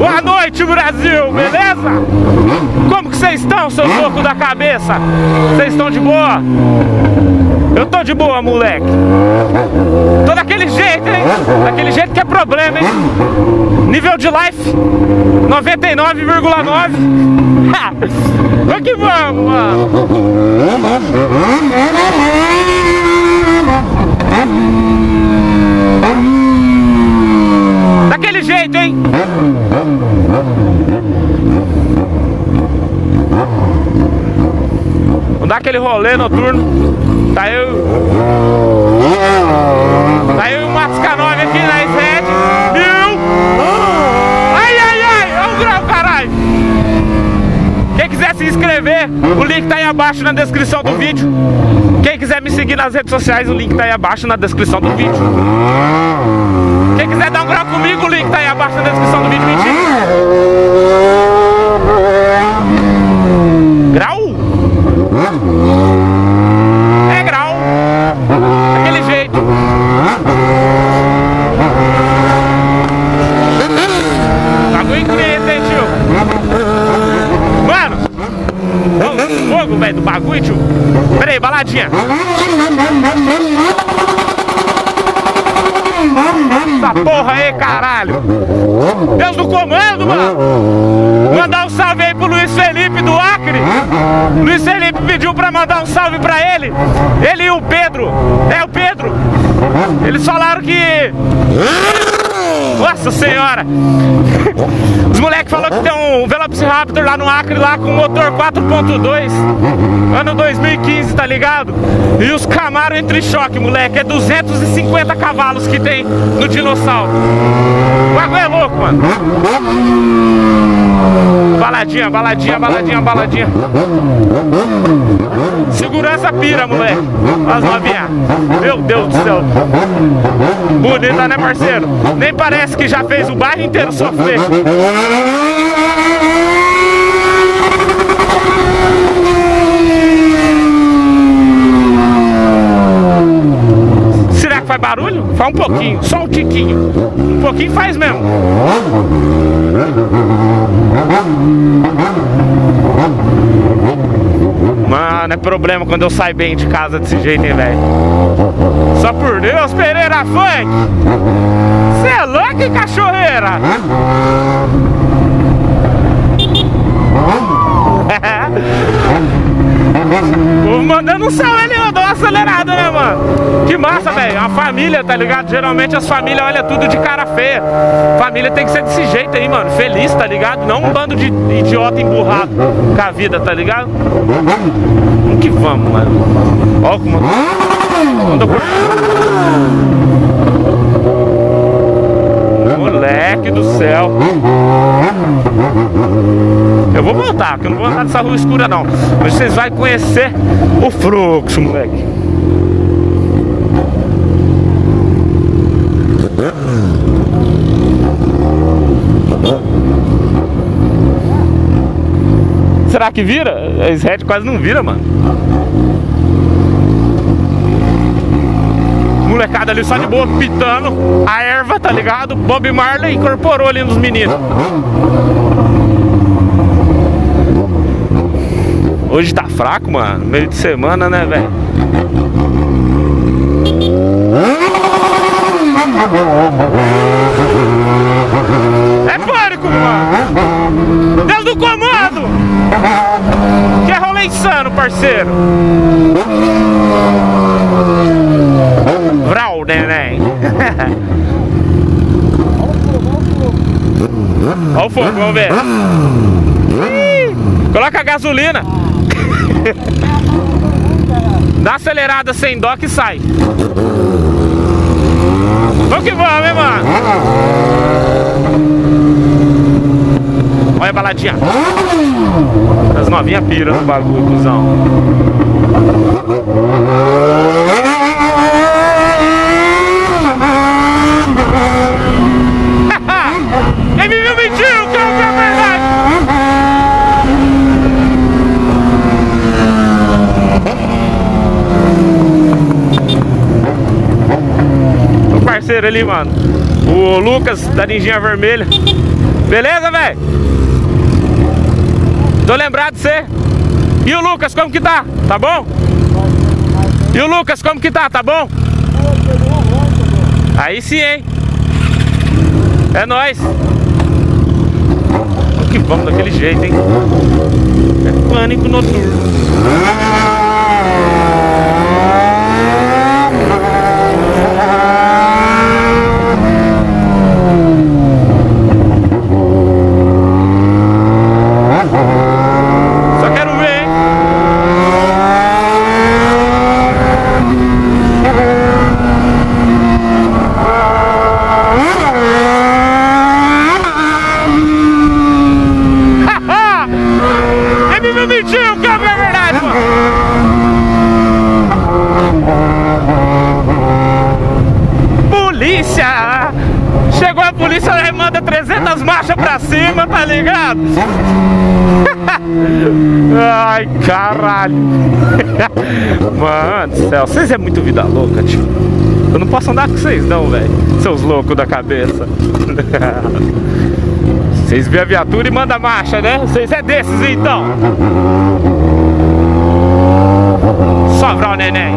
Boa noite, Brasil, beleza? Como que vocês estão, seus loucos da cabeça? Vocês estão de boa? Eu tô de boa, moleque. Tô daquele jeito, hein? Daquele jeito que é problema, hein? Nível de life 99,9. Vamos que vamos, mano. Daquele jeito, hein? Vamos dar aquele rolê noturno. Tá eu. Tá eu e o Matos K9 aqui na Red. Viu? Ai, ai, ai! Olha o grau, caralho! Quem quiser se inscrever, o link tá aí abaixo na descrição do vídeo. Quem quiser me seguir nas redes sociais, o link tá aí abaixo na descrição do vídeo. Quem quiser dar um grau comigo, o link tá aí abaixo na descrição do vídeo. Mentira! Grau? É grau. Daquele jeito. Bagulho incrível, hein, tio? Mano! Vamos fogo, velho, do bagulho, tio. Pera aí, baladinha. Essa porra aí, caralho. Deus do comando, mano. Mandar um salve aí pro Luiz Felipe do Acre. Luiz Felipe pediu pra mandar um salve pra ele. Ele e o Pedro. É o Pedro. Eles falaram que. Nossa senhora! Os moleques falaram que tem um Velociraptor lá no Acre, lá com motor 4.2, ano 2015, tá ligado? E os Camaro entre choque, moleque, é 250 cavalos que tem no dinossauro. O bagulho é louco, mano. Baladinha, baladinha, baladinha, baladinha. Segurança pira, moleque. As novinhas. Meu Deus do céu. Bonita, né, parceiro? Nem parece que já fez o bairro inteiro sofrer. Será que faz barulho? Faz um pouquinho, só um tiquinho. Um pouquinho faz mesmo. Mano, é problema quando eu saio bem de casa desse jeito, hein, velho. Só por Deus, Pereira Funk! Você é louco, cachoeira? Vou mandando um salve ali, eu dou uma acelerada, né, mano? Que massa, velho. A família, tá ligado? Geralmente as famílias olham tudo de cara feia. Família tem que ser desse jeito aí, mano. Feliz, tá ligado? Não um bando de idiota emburrado com a vida, tá ligado? Que vamos, mano. Ó, como. Quando. Moleque do céu. Eu vou voltar, porque eu não vou andar nessa rua escura não. Mas vocês vão conhecer o fluxo, moleque. Será que vira? Esse red quase não vira, mano. Molecada ali só de boa, pitando a erva, tá ligado? Bob Marley incorporou ali nos meninos. Hoje tá fraco, mano. Meio de semana, né, velho? É pânico, mano. Deus do comando. Que é rolê insano, parceiro. Vral, neném. Olha o vamos ver. Coloca a gasolina. Dá acelerada sem dó que sai. Vamos que vamos, hein, mano? Olha a baladinha. As novinhas piram no bagulho, cuzão. Quem me viu mentiu, que é verdade. O parceiro ali, mano. O Lucas da Ninjinha Vermelha. Beleza, velho? Tô lembrado de você. E o Lucas, como que tá? Tá bom? E o Lucas, como que tá? Tá bom? Aí sim, hein? É nóis. Que vamos daquele jeito, hein? É pânico noturno. Só quero ver, hein? Ele me mentiu, que é verdade, mano. Polícia! Chegou a polícia, ela manda 300 marchas pra cima, tá ligado? Ai, caralho. Mano do céu, vocês é muito vida louca, tio. Eu não posso andar com vocês não, velho. Seus loucos da cabeça. Vocês vê a viatura e manda marcha, né? Vocês é desses então. Sobrar o neném.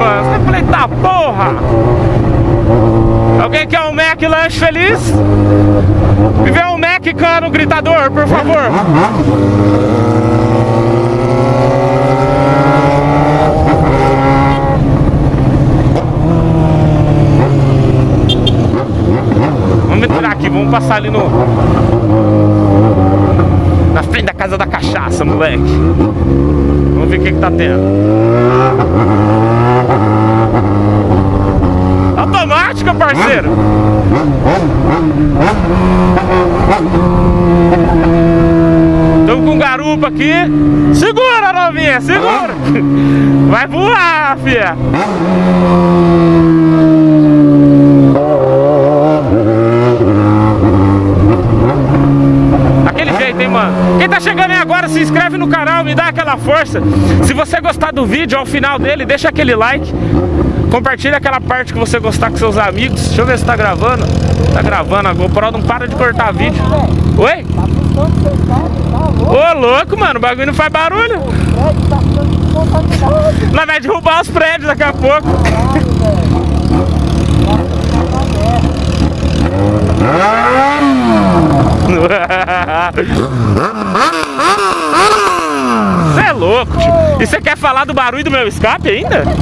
Mano. Eu falei, tá porra! Alguém quer um Mac lanche feliz? Me vê um Mac cano gritador, por favor. Vamos entrar aqui, vamos passar ali no. Na frente da casa da cachaça, moleque. Vamos ver o que, que tá tendo. Automática, parceiro. Estamos com garupa aqui. Segura, novinha, segura. Vai voar, fia. Daquele jeito, hein, mano? Quem tá chegando aí agora, se inscreve no canal, me dá aquela força. Se você gostar do vídeo, ao final dele, deixa aquele like. Compartilha aquela parte que você gostar com seus amigos. Deixa eu ver se tá gravando. Tá gravando, a GoPro não para de cortar vídeo. Oi? Ô, louco, mano, o bagulho não faz barulho. Nós vai derrubar os prédios daqui a pouco. Você é louco, tio. E você quer falar do barulho do meu escape ainda?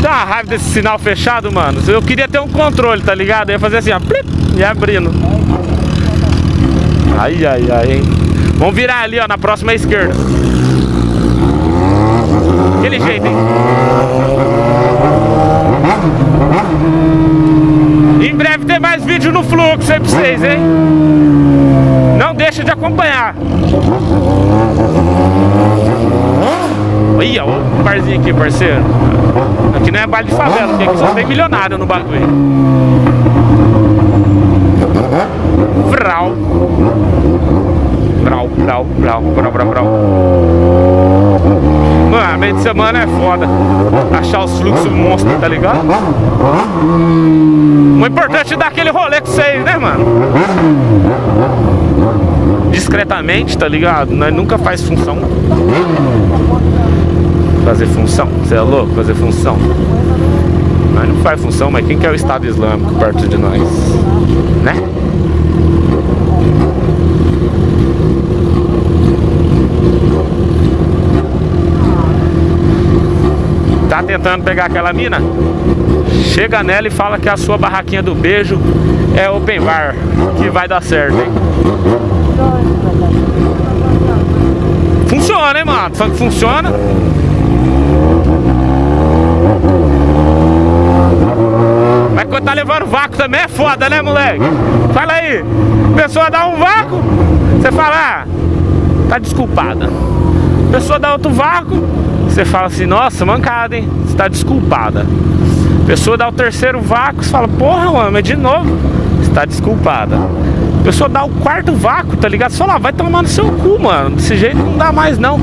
Dá uma raiva desse sinal fechado, mano. Eu queria ter um controle, tá ligado? Eu ia fazer assim, ó, plip, e abrindo. Ai, ai, ai, hein? Vamos virar ali, ó, na próxima esquerda. Aquele jeito, hein? Em breve tem mais vídeo no fluxo aí pra vocês, hein? Não deixa de acompanhar. Olha, o barzinho aqui, parceiro. Aqui não é baile de favela, porque aqui só tem milionário no bagulho. Vrau. Vrau, vrau, vrau, vrau, vrau. Mano, meio de semana é foda. Achar os fluxos monstros, tá ligado? O importante é dar aquele rolê com vocês, né, mano? Discretamente, tá ligado? Nós nunca faz função. Fazer função? Você é louco? Fazer função? Nós não faz função, mas quem que é o Estado Islâmico perto de nós? Né? Tá tentando pegar aquela mina? Chega nela e fala que a sua barraquinha do beijo é open bar, que vai dar certo, hein? Funciona, hein, mano? Falando que funciona. Mas quando tá levando vácuo também é foda, né, moleque? Fala aí. Pessoa dá um vácuo, você fala, ah, tá desculpada. Pessoa dá outro vácuo, você fala assim, nossa, mancada, hein? Você tá desculpada. Pessoa dá o terceiro vácuo, você fala, porra, mano, mas de novo, você tá desculpada. pessoa dá o quarto vácuo, tá ligado? Você fala, ah, vai tomar no seu cu, mano. Desse jeito não dá mais não.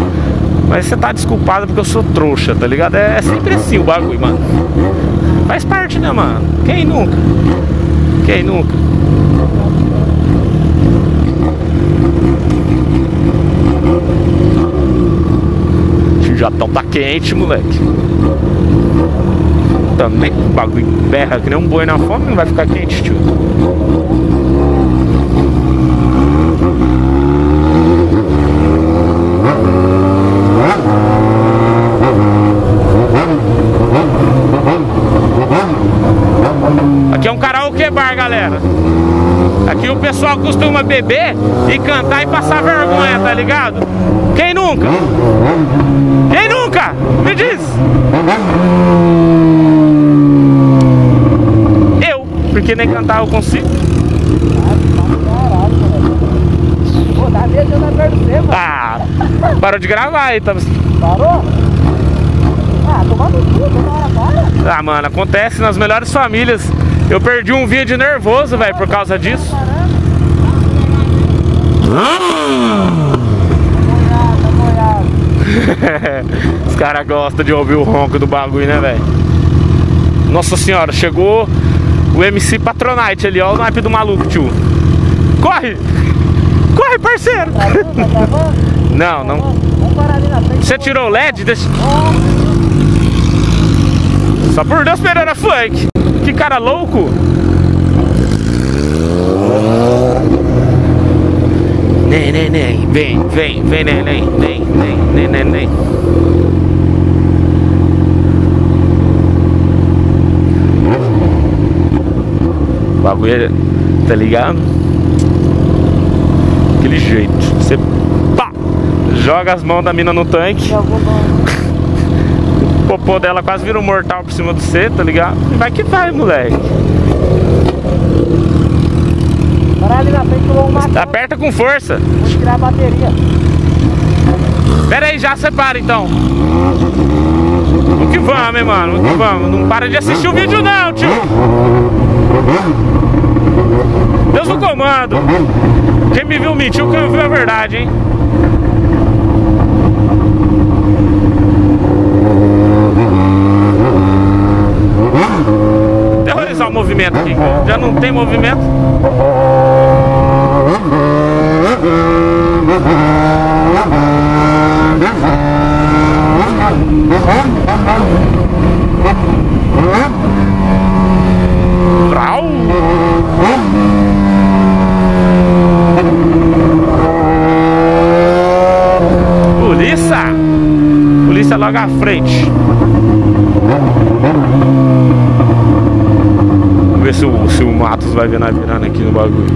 Mas você tá desculpado porque eu sou trouxa, tá ligado? É, é sempre assim o bagulho, mano. Faz parte, né, mano? Quem nunca? Quem nunca? O jatão tá quente, moleque. Também bagulho berra que nem um boi na fome, não vai ficar quente, tio. Aqui é um karaokê bar, galera. Aqui o pessoal costuma beber e cantar e passar vergonha, tá ligado? Quem nunca? Quem nunca? Me diz! Eu, porque nem cantar eu consigo. Ah, parou de gravar aí, tá? Parou? Ah, tomando tudo, para. Ah, mano, acontece nas melhores famílias. Eu perdi um vídeo nervoso, velho, por causa disso. Os caras gostam de ouvir o ronco do bagulho, né, velho? Nossa senhora, chegou o MC Patronite ali, ó, o naipe do maluco, tio. Corre! Corre, parceiro! Não, não. Vamos parar ali na frente. Você tirou o LED? Deixa... Só por Deus Pereira Funk. Que cara louco. Nem. Vem, vem, vem, nem, nem, nem, nem, nem, nem, nem. O bagulho, é- tá ligado? Aquele jeito. Você pá, joga as mãos da mina no tanque. O popô dela quase vira um mortal por cima do C, tá ligado? Vai que vai, moleque. Ali na frente. Aperta com força. Vou tirar a bateria. Pera aí, já separa então. O que vamos, hein, mano? O que vamos? Não para de assistir o vídeo não, tio. Deus no comando. Quem me viu mentiu, quem me viu a verdade, hein? Terrorizar o movimento aqui. Já não tem movimento. Polícia! Polícia logo à frente. Vamos ver se o, se o Matos vai na virando aqui no bagulho.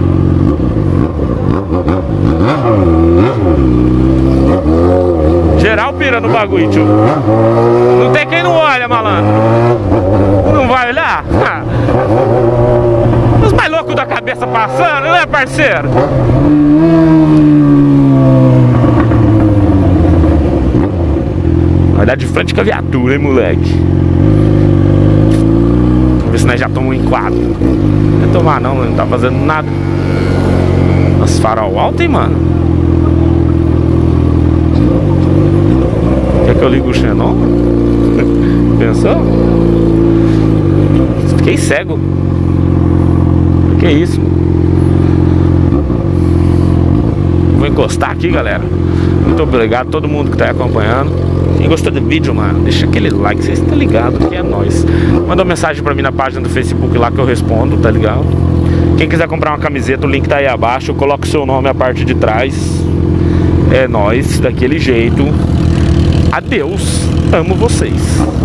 Geral pira no bagulho, tio. Não tem quem não olha, malandro. Não vai olhar? Os mais loucos da cabeça passando, né, parceiro? Vai dar de frente com a viatura, hein, moleque? Se nós já tomamos um enquadro. Não é tomar não, não tá fazendo nada. Nossa, farol alto, hein, mano? Quer que eu ligue o Xenon? Pensou? Fiquei cego. Que isso? Vou encostar aqui, galera. Muito obrigado a todo mundo que tá aí acompanhando. Quem gostou do vídeo, mano, deixa aquele like, vocês estão ligados que é nóis. Manda uma mensagem pra mim na página do Facebook lá que eu respondo, tá ligado? Quem quiser comprar uma camiseta, o link tá aí abaixo. Coloca o seu nome a parte de trás. É nóis, daquele jeito. Adeus, amo vocês.